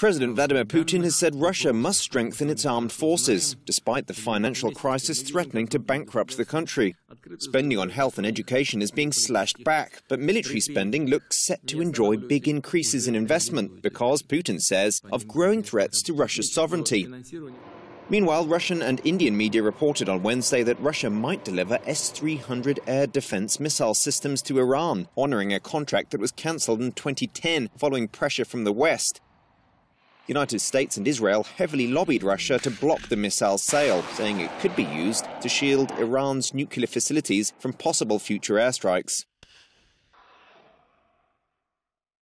President Vladimir Putin has said Russia must strengthen its armed forces, despite the financial crisis threatening to bankrupt the country. Spending on health and education is being slashed back, but military spending looks set to enjoy big increases in investment because, Putin says, of growing threats to Russia's sovereignty. Meanwhile, Russian and Indian media reported on Wednesday that Russia might deliver S-300 air defense missile systems to Iran, honoring a contract that was cancelled in 2010 following pressure from the West. United States and Israel heavily lobbied Russia to block the missile sale, saying it could be used to shield Iran's nuclear facilities from possible future airstrikes.